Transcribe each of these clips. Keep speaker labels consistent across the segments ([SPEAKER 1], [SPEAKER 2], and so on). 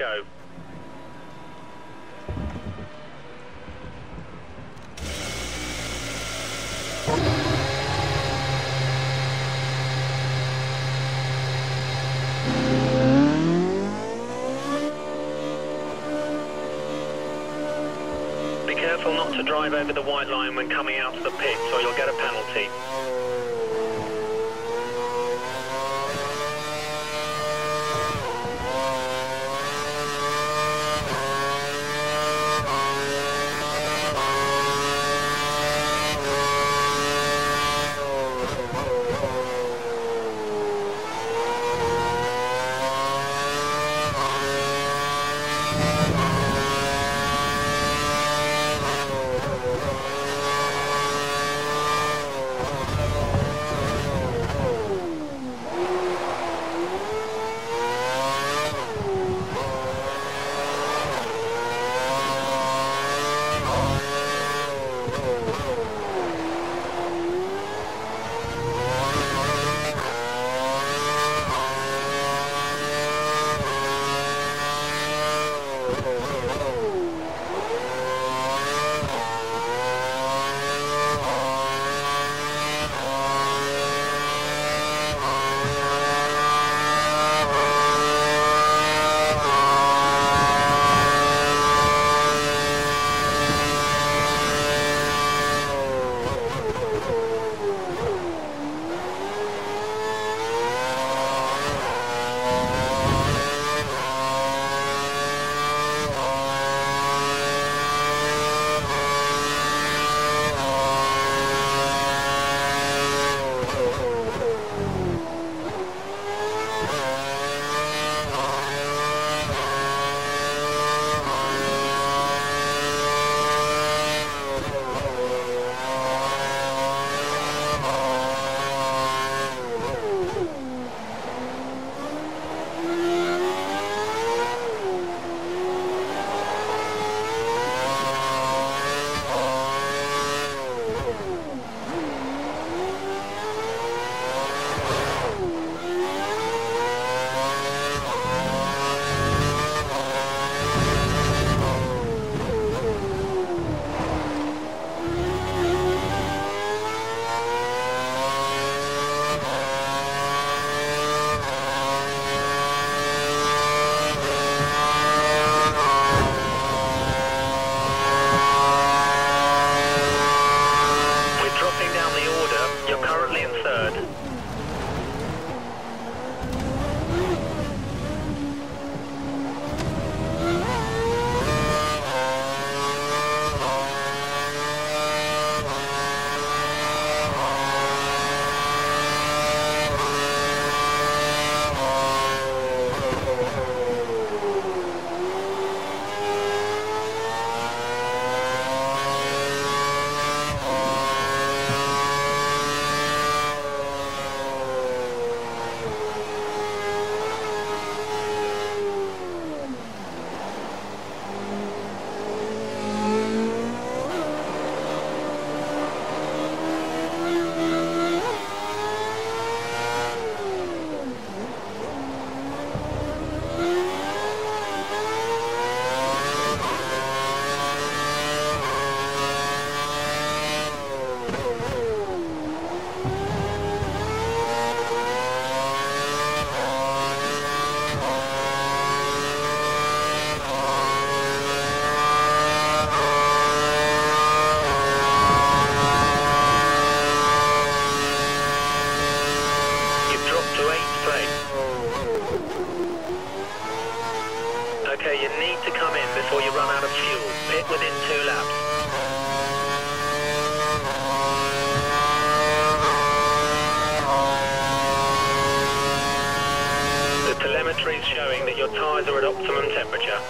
[SPEAKER 1] go. Be careful not to drive over the white line when coming out of the pits or you'll get a penalty. Telemetry is showing that your tyres are at optimum temperature.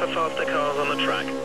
[SPEAKER 1] For faster cars on the track.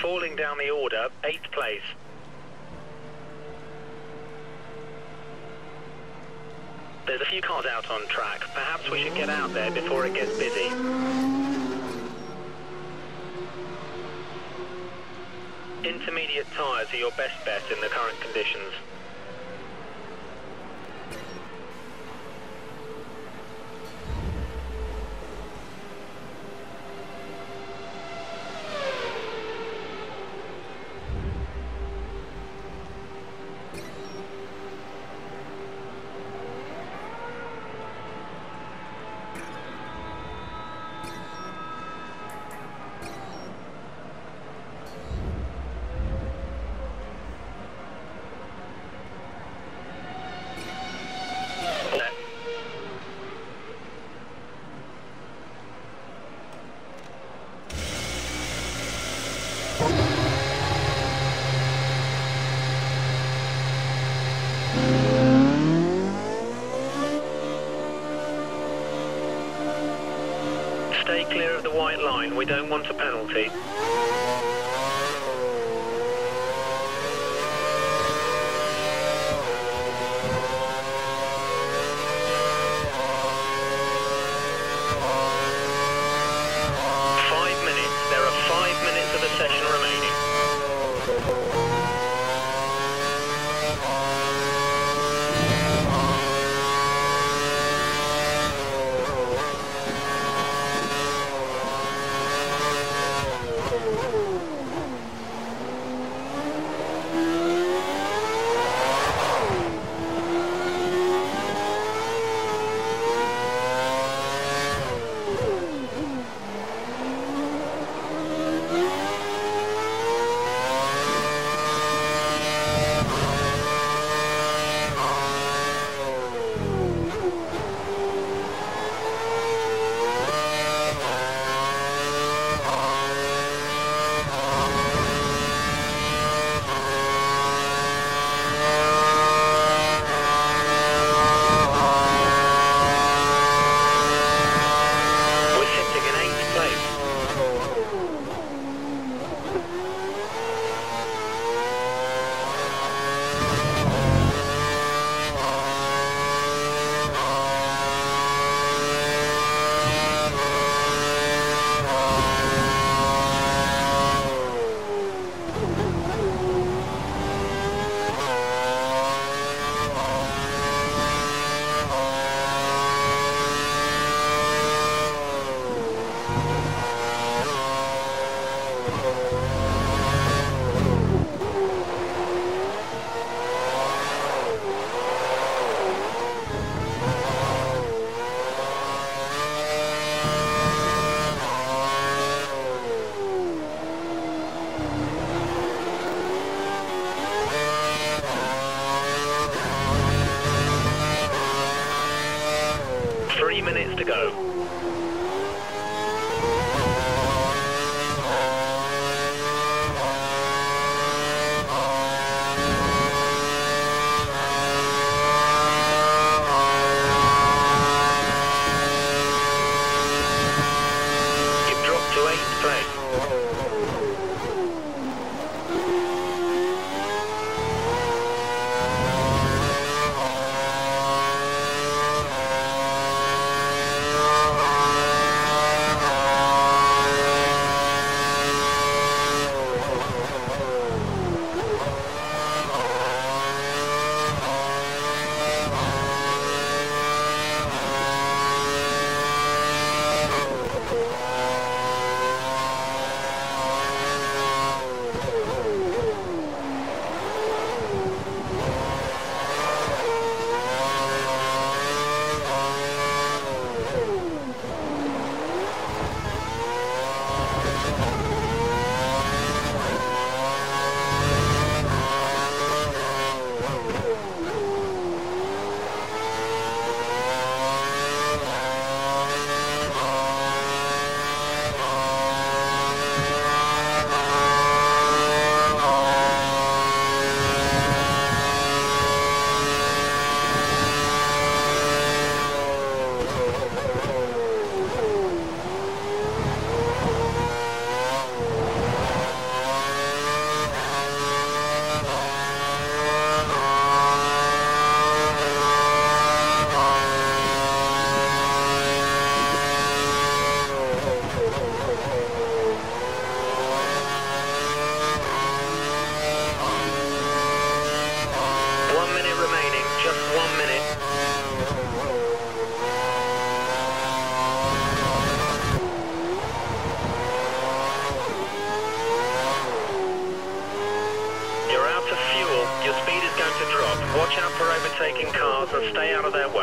[SPEAKER 1] Falling down the order, eighth place. There's a few cars out on track. Perhaps we should get out there before it gets busy. Intermediate tyres are your best bet in the current conditions. Want a penalty.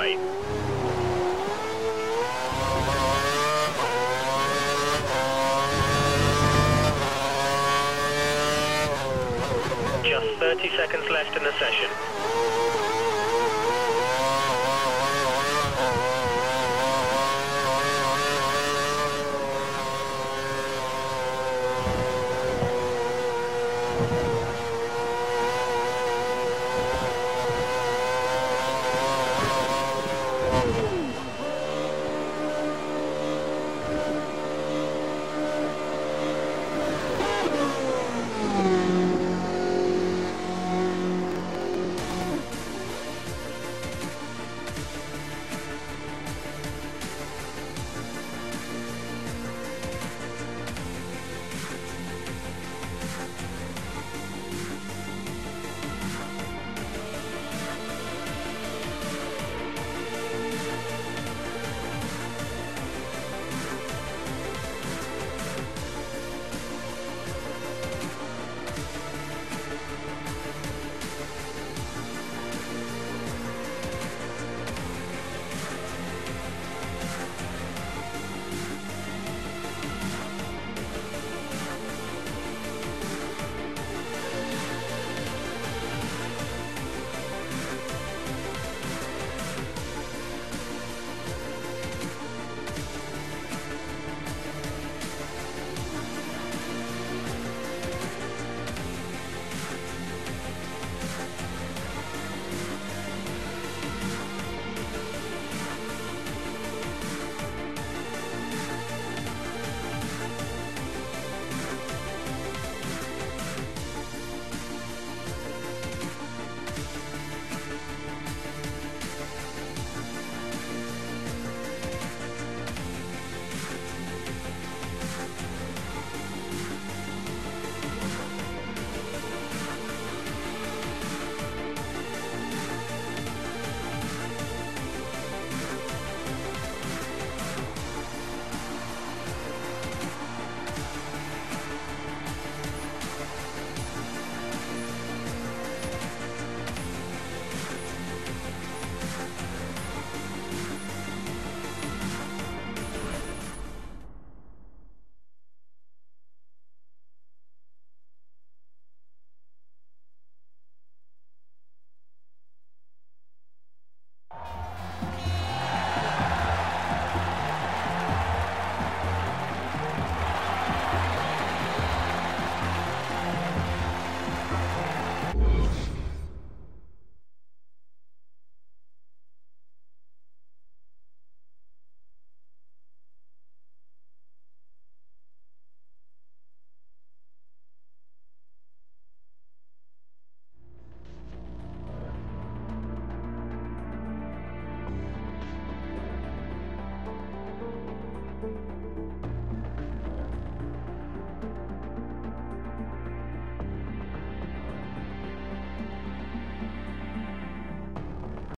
[SPEAKER 1] Way. Just 30 seconds left in the session.